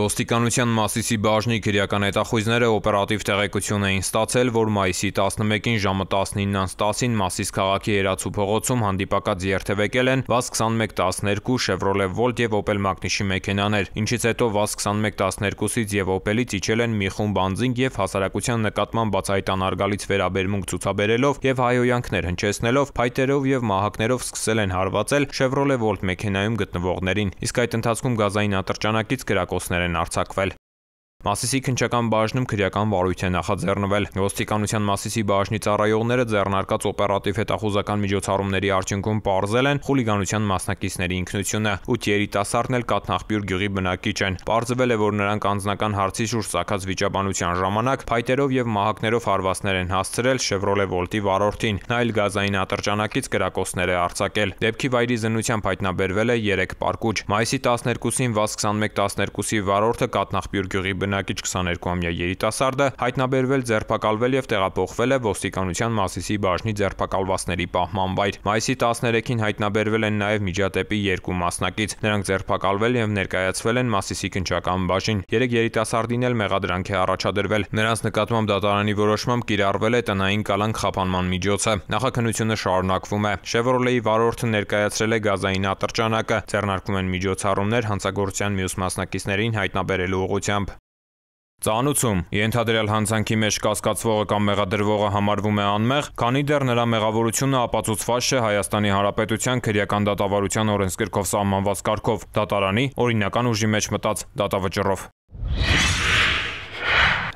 Ոստիկանության Մասիսի բաժնի քրեական հետախույզները օպերատիվ տեղեկություն էին ստացել, որ մայիսի 11-ին ժամը 19:10-ին Մասիս քաղաքի Երացու փողոցում հանդիպակաց երթևեկել են VAZ-2112 Chevrolet Volt եւ Opel Magnish-ի մեքենաներ, ինչից հետո VAZ-2112-ից եւ Opel-ից իջել են մի խումբ անձինք եւ հասարակության նկատմամբ բացահայտ անարգալից վերաբերմունք ցուցաբերելով եւ հայհոյանքներ հնչեցնելով փայտերով եւ մահակներով սկսել են հարվածել Chevrolet Volt մեքենայում գտնվողներին, իսկ այդ ընթացքում գազային ատրճանակից կրակոցներ են արձակվել։ Մասիսի քնչական բաժնում քրեական վարույթ է նախաձեռնվել։ Ոստիկանության Մասիսի բաժնի ծառայողները ձեռնարկած օպերատիվ հետախուզական միջոցառումների արդյունքում ողրզել են խուլիգանության մասնակիցների ինքնությունը։ 8 երիտասարդն էլ Կաթնախբյուր գյուղի բնակիչ են։ Պարզվել է, որ նրանք անձնական հարցի շուրջ ցակած վիճաբանության ժամանակ փայտերով եւ մահակներով հարվածներ են հասցրել Chevrolet Volt-ի վարորդին։ Նա էլ գազային ատրճանակից կրակոցներ է արձակել։ Դեպքի վայրի զննությամբ հայտնաբերվել է 3 պարկուճ։ Մայիսի 12-ին ՎԱԶ 2112-ի վարորդը Կաթնախբյուր գյուղի բնակիչ 22-ամյա երիտասարդը հայտնաբերվել, ձերբակալվել եւ տեղափոխվել է ոստիկանության Մասիսի բաժնի ձերբակալվածների պահման վայր։ Մայիսի 13-ին հայտնաբերվել են նաեւ միջադեպի երկու մասնակից։ Նրանք ձերբակալվել եւ ներկայացվել են Մասիսի քնչական բաժին։ Երեք երիտասարդին էլ մեղադրանք է առաջադրվել։ Նրանց նկատմամբ դատարանի որոշմամբ կիրառվել է տնային կալանք խափանման միջոցը։ Նախաքննությունը շարունակվում է։ Chevrolet-ի վարորդը ներկայացրել է գազային ատրճանակը։ Ձեռնարկվում են միջոցառումներ հանցագործության մյուս մասնակիցներին հայտնաբերելու ուղղությամբ։ Ծանուցում. Ենթադրյալ հանցանքի մեջ կասկածվողը կամ մեղադրվողը համարվում է անմեղ, քանի դեռ նրա մեղավորությունը ապացուցված չէ Հայաստանի Հանրապետության քրեական դատավարության օրենսգրքով սահմանված կարգով, դատարանի օրինական ուժի մեջ մտած դատավճռով։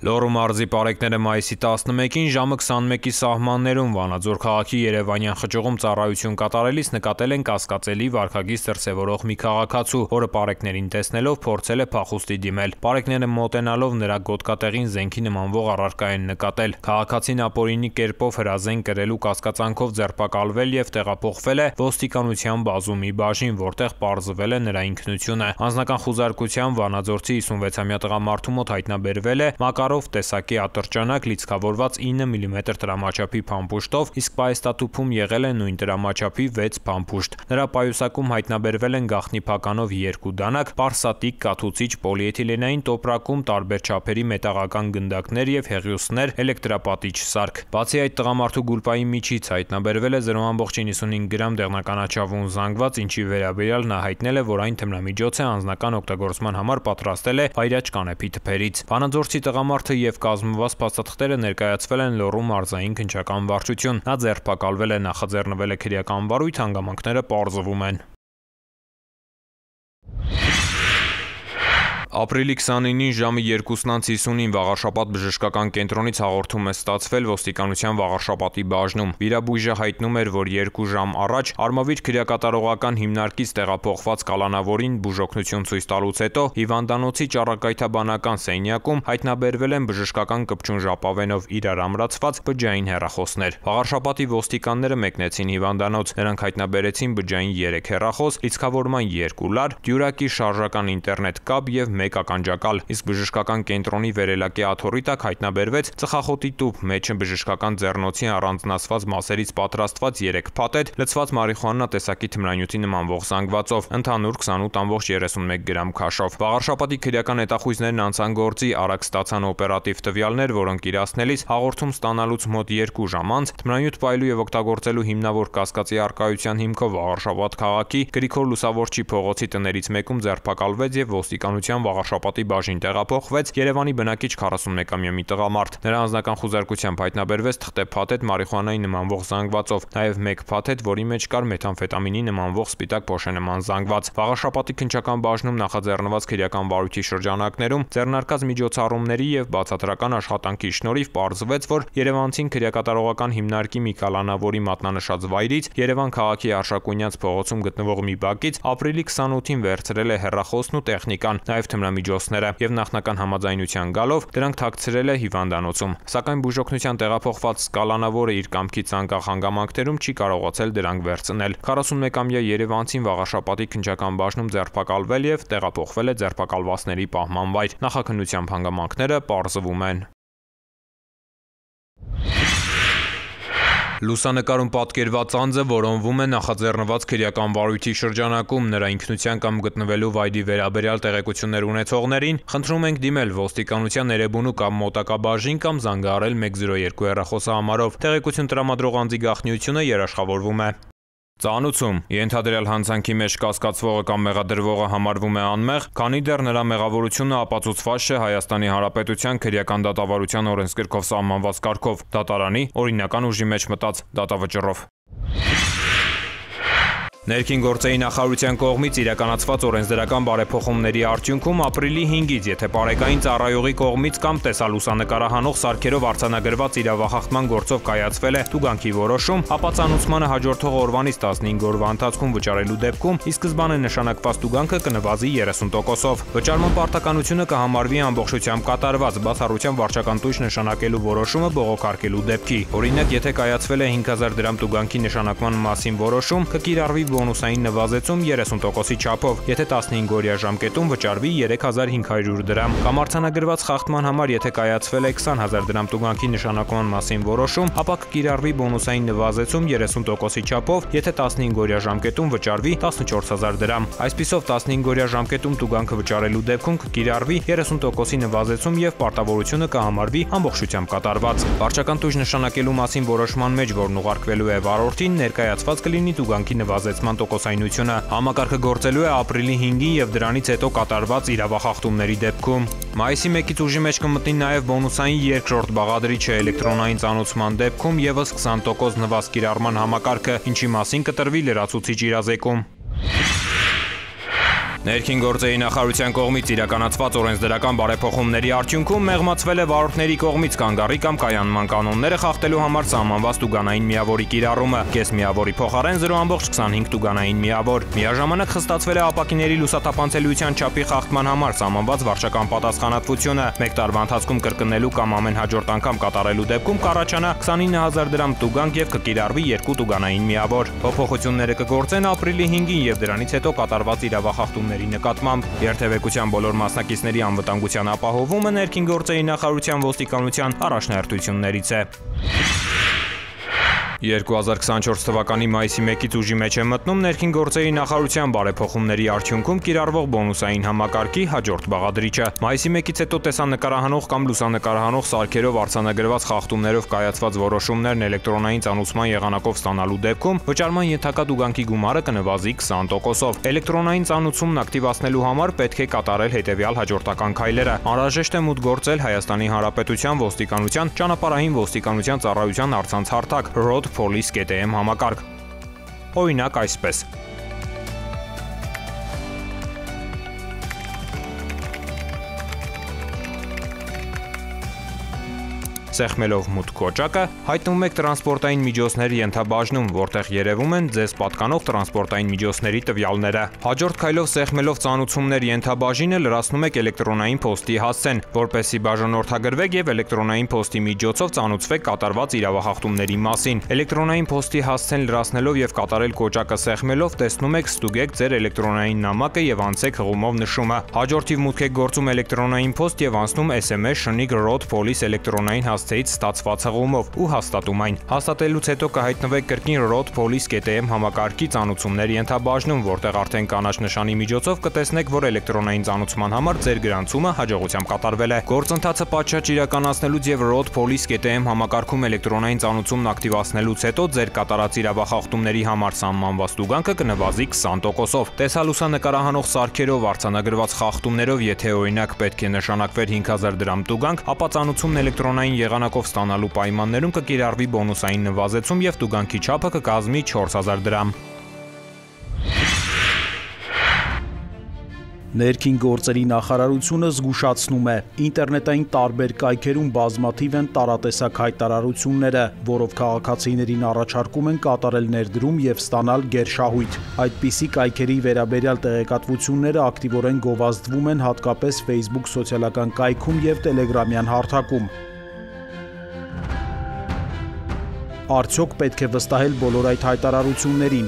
Լոռու մարզի պարեկները մայիսի 11-ին ժամը 21-ի սահմաններում Վանաձոր քաղաքի Երևանյան խճողում ծառայություն կատարելիս նկատել են կասկածելի վարքագիծ դրսևորող մի քաղաքացու, որը պարեկներին տեսնելով փորձել է փախուստի դիմել։ Պարեկները մոտենալով նրա գոտկատեղին զենքի նմանվող առարկա են նկատել։ Քաղաքացին ապօրինի կերպով հրազեն կրելու կասկածանքով ձերբակալվել եւ տեղափոխվել է ոստիկանության բազումի բաժին, որտեղ պարզվել է նրա ինքնությունը։ Անձնական խուզարկությամբ Վանաձորցի 56-ամյա տղամարդու մոտ հայտնաբերվել է մակար տարով տեսակի ատրճանակ լիցքավորված 9 մմ տրամաչափի փամփուշտով, իսկ պայստատուփում եղել է նույն տրամաչափի 6 փամփուշտ։ Նրա պայուսակում հայտնաբերվել են գաղտնի փականով 2 դանակ, պարսատիկ կաթուցիչ պոլիէթիլենային տոպրակում տարբեր չափերի մետաղական գնդակներ եւ հեղիուսներ, էլեկտրապատիչ սարք։ Բացի այդ տղամարդու գուլպայի միջից հայտնաբերվել է 0.95 գրամ դեղնականաչավուն զանգված, ինչի վերաբերյալ նա հայտնել է, որ այն թմրամիջոց է անձնական օգտագործման համար պատրաստել է վայրաճ կանեփի թփերից։ Վանաձորցի տղամարդը Մարտը եւ կազմված փաստաթղթերը ներկայացվել են Լոռու մարզային քնչական վարչություն։ Նա ձերբակալվել է, նախաձեռնվել է քրեական վարույթ, հանգամանքները պարզվում են։ Ապրիլի 29-ին ժամը 2:50-ին Վաղարշապատ բժշկական կենտրոնից հաղորդում է ստացվել ոստիկանության Վաղարշապատի բաժնում։ Վիրաբույժը հայտնում էր, որ 2 ժամ առաջ Արմավիր քրեակատարողական հիմնարկից տեղափոխված կալանավորին բուժօգնություն ցույց տալուց հետո հիվանդանոցի ճառագայթաբանական սենյակում հայտնաբերվել են բժշկական կպչուն ժապավենով իրար ամրացված բջջային հեռախոսներ։ Վաղարշապատի ոստիկանները մեկնեցին հիվանդանոց։ Նրանք հայտնաբերեցին բջջային 3 հեռախոս, լիցքավորման 2 լար, դյուրակի շարժական ինտերնետ կապ եւ մեկ ականջակալ, իսկ բժշկական կենտրոնի վերելակի աթոռի տակ հայտնաբերվեց ծխախոտի տուփ, մեջը բժշկական ձեռնոցի առանձնացված մասերից պատրաստված 3 փաթեթ, լցված մարիխուանա տեսակի թմրանյութի նմանվող զանգվածով, ընդհանուր 28.31 գրամ քաշով։ Վաղարշապատի քրեական հետախույզներն անցան գործի, արագ ստացան օպերատիվ տվյալներ, որոնք իրացնելիս հաղորդում ստանալուց մոտ 2 ժամ անց թմրանյութ պայելու եւ օգտագործելու հիմնավոր կասկածի արկայության հիմքով Վաղարշապատ քաղաքի Գրիգոր Լուսավորչի փողոցի տներից մեկում ձերբակալվեց եւ ոստիկանության Վաղարշապատի բաժին տեղափոխվեց Երևանի բնակիչ 41-ամյա մի տղամարդ։ Նրա անձնական խուզարկությամբ հայտնաբերվեց թղթե փաթեթ մարիխուանայի նմանվող զանգվածով, նաև մեկ փաթեթ, որի մեջ կար մեթամֆետամինի նմանվող սպիտակ փոշենման զանգված։ Վաղարշապատի քնչական բաժնում նախաձեռնված քրեական վարույթի շրջանակներում ձեռնարկած միջոցառումների եւ բացատրական աշխատանքի շնորհիվ պարզվեց, որ Երևանցին քրեակատարողական հիմնարկի մի կալանավորի մատնանշած վայրից Երևան քաղաքի Արշակունյաց փողոցում գտնվող մի բակից ապրիլի 28-ին վերցրել է հեռախոսն ու տեխնիկան, նաև թմրամիջոցները եւ նախնական համաձայնության գալով դրանք թաքցրել է հիվանդանոցում։ Սակայն բուժօգնության տեղափոխված սկալանավորը իր կամքից անկախ հանգամանքներում չի կարողացել դրանք վերցնել։ 41-ամյա Երևանցին Վաղաշապատի քնչական բաժնում ձերբակալվել եւ տեղափոխվել է ձերբակալվածների պահման վայր։ Նախաքննությամբ հանգամանքները պարզվում են։ Լուսանկարում պատկերված անձը որոնվում է նախաձեռնված քրեական վարույթի շրջանակում նրա ինքնության կամ գտնվելու վայրի վերաբերյալ տեղեկություններ ունեցողներին խնդրում ենք դիմել ոստիկանության Էրեբունու կամ մոտակա բաժին կամ զանգահարել 102 հեռախոսահամարով։ Տեղեկություն տրամադրող անձի գաղտնիությունը երաշխավորվում է։ Ծանուցում. Ենթադրյալ հանցանքի մեջ կասկածվողը կամ մեղադրվողը համարվում է անմեղ, քանի դեռ նրա մեղավորությունը ապացուցված չէ Հայաստանի Հանրապետության քրեական դատավարության օրենսգրքով սահմանված կարգով՝ դատարանի օրինական ուժի մեջ մտած դատավճռով։ Ներքին գործերի նախարարության կողմից իրականացված օրենսդրական բարեփոխումների արդյունքում ապրիլի 5-ից, եթե բարեկային ծառայողի կողմից կամ տեսալուսանկարահանող սարքերով արձանագրված իրավախախտման գործով կայացվել է տուգանքի որոշում, ապա ցանուցմանը հաջորդող օրվանից 15 օրվա ընթացքում վճարելու դեպքում ի սկզբանե նշանակված տուգանքը կնվազի 30%-ով։ Վճարման պարտականությունը կհամարվի ամբողջությամբ կատարված բացառությամբ վարչական տույժ նշանակելու որոշումը բողոքարկելու դեպքի։ Օրինակ, եթե կայացվել է 5000 դրամ տուգանքի նշանակման մասին որոշում, կկիրառվի բոնուսային նվազեցում 30%-ի չափով, եթե 15-օրյա ժամկետում վճարվի 3500 դրամ, կամ արձանագրված խախտման համար եթե կայացվել է 20000 դրամ տուգանքի նշանակման մասին որոշում, ապա կկիրառվի բոնուսային նվազեցում 30%-ի չափով, եթե 15-օրյա ժամկետում վճարվի 14000 դրամ։ Այսպիսով 15-օրյա ժամկետում տուգանքը վճարելու դեպքում կկիրառվի 30%-ի նվազեցում եւ պարտավորությունը կհամարվի ամբողջությամբ կատարված։ Վարչական տույժ նշանակելու մասին որոշման մեջ, որն ուղարկվելու է վարորդին, ներկայացված կլինի տուգանքի նվազեցում ստեղծման տոկոսայնությունը։ Համակարգը գործելու է ապրիլի 5-ին եւ դրանից հետո կատարված իրավախախտումների դեպքում։ Մայիսի 1-ից ուժի մեջ կմտնի նաև բոնուսային երկրորդ բաղադրիչը էլեկտրոնային ծանուցման դեպքում եւս 20% նվազ կիրառման համակարգը, ինչի մասին կտրվի լրացուցիչ իրազեկում։ Ներքին գործերի նախարարության կողմից իրականացված օրենսդրական բարեփոխումների արդյունքում մեղմացվել է վարորդների կողմից կանգառի կամ կայանման կանոնները խախտելու համար սահմանված տուգանային միավորի կիրառումը, կես միավորի փոխարեն 0.25 տուգանային միավոր։ Միաժամանակ խստացվել է ապակիների լուսաթափանցելիության չափի խախտման համար սահմանված վարչական պատասխանատվությունը։ 1 տարվա ընթացքում կրկնելու կամ ամեն հաջորդ անգամ կատարելու դեպքում կառաջանա 29000 դրամ տուգանք եւ կկիրառվի 2 տուգանային միավոր։ Փոփոխությունները կգործեն ապրիլի 5-ին եւ դրանից հետո կատարված իրավախախտում պայմանների նկատմամբ երթևեկության բոլոր մասնակիցների անվտանգության ապահովումը ներքին գործերի նախարարության ոստիկանության առաջնահերթություններից է։ 2024 թվականի մայիսի 1-ից ուժի մեջ է մտնում ներքին գործերի նախարարության բարեփոխումների արդյունքում կիրառվող բոնուսային համակարգի հաջորդ բաղադրիչը։ Մայիսի 1-ից հետո տեսանկարահանող կամ լուսանկարահանող սարքերով արձանագրված խախտումներով կայացված որոշումներն էլեկտրոնային ծանուցման եղանակով ստանալու դեպքում վճարման ենթակա դուգանքի գումարը կնվազի 20%-ով։ Էլեկտրոնային ծանուցումն ակտիվացնելու համար պետք է կատարել հետևյալ հաջորդական քայլերը։ Անհրաժեշտ է մուտք գործել Հայաստանի Հանրապետության ոստիկանության ճանապարհային ոստիկանության ծառայության առցանց հարթակ Road police.am համակարգ։ Օրինակ այսպես. Սեղմելով մուտք կոճակը հայտնվում եք տրանսպորտային միջոցների ենթաբաժնում, որտեղ երևում են ձեզ պատկանող տրանսպորտային միջոցների տվյալները։ Հաջորդ քայլով սեղմելով ծանուցումներ ենթաբաժինը լրացնում եք էլեկտրոնային փոստի հասցեն, որպեսզի բաժանորդագրվեք եւ էլեկտրոնային փոստի միջոցով ծանուցվեք կատարված իրավախախտումների մասին։ Էլեկտրոնային փոստի հասցեն լրացնելով եւ կատարել կոճակը սեղմելով տեսնում եք ստուգեք ձեր էլեկտրոնային նամակը եւ անցեք հղումով նշումը։ Հաջորդիվ մուտք եք գործում էլեկտրոնային փոստ եւ անցնում SMS շնիկ Road Police էլեկտրոնային հասցեն հասցեից ստացված հղումով ու հաստատում այն։ Հաստատելուց հետո կհայտնվեք կրկին roadpolice.am համակարգի ծանուցումներ ենթաբաժնում, որտեղ արդեն կանաչ նշանի միջոցով կտեսնեք, որ էլեկտրոնային ծանուցման համար ձեր գրանցումը հաջողությամբ կատարվել է։ Գործընթացը պատշաճ իրականացնելուց եւ roadpolice.am համակարգում էլեկտրոնային ծանուցումն ակտիվացնելուց հետո ձեր կատարած իրավախախտումների համար սահմանված տուգանքը կնվազի 20%-ով։ Տեսալուսանկարահանող սարքերով արձանագրված խախտումներով, եթե օրինակ պետք է նշանակվեր 5000 դրամ տուգանք, ապա ծանուցումն էլեկտրոնային եղանակով ստանալու պայմաններում կկիրառվի բոնուսային նվազեցում եւ տուգանքի չափը կկազմի 4000 դրամ։ Ներքին գործերի նախարարությունը զգուշացնում է, ինտերնետային տարբեր կայքերում բազմաթիվ են տարատեսակ հայտարարությունները, որով քաղաքացիներին առաջարկում են կատարել ներդրում եւ ստանալ գերշահույթ։ Այդպիսի կայքերի վերաբերյալ տեղեկատվությունները ակտիվորեն գովազդվում են հատկապես Facebook սոցիալական կայքում եւ Telegram-յան հարթակում։ Արդյոք պետք է վստահել բոլոր այդ հայտարարություններին։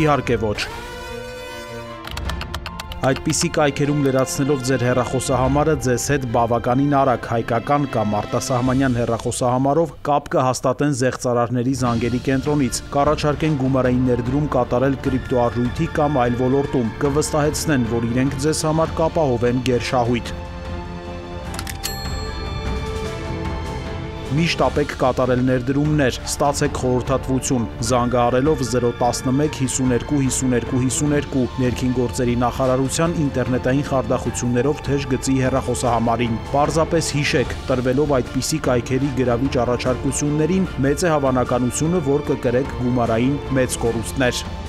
Իհարկե ոչ։ Այդպիսի կայքերում լրացնելով ձեր հեռախոսահամարը ձեզ հետ բավականին արագ հայկական կամ արտասահմանյան հեռախոսահամարով կապ կհաստատեն զեղծարարների զանգերի կենտրոնից, կառաջարկեն գումարային ներդրում կատարել կրիպտոարժույթի կամ այլ ոլորտում, կվստահեցնեն, որ իրենք ձեզ համար կապահովեն գերշահույթ։ Միշտ ապեք կատարել ներդրումներ, ստացեք խորհրդատվություն, զանգահարելով 011 52 52 52 ներքին գործերի նախարարության ինտերնետային խարդախություններով թեժ գծի հեռախոսահամարին։ Պարզապես հիշեք, տրվելով այդպիսի կայքերի գրավիչ առաջարկություններին, մեծ է հավանականությունը, որ կկրեք գումարային մեծ կորուստներ։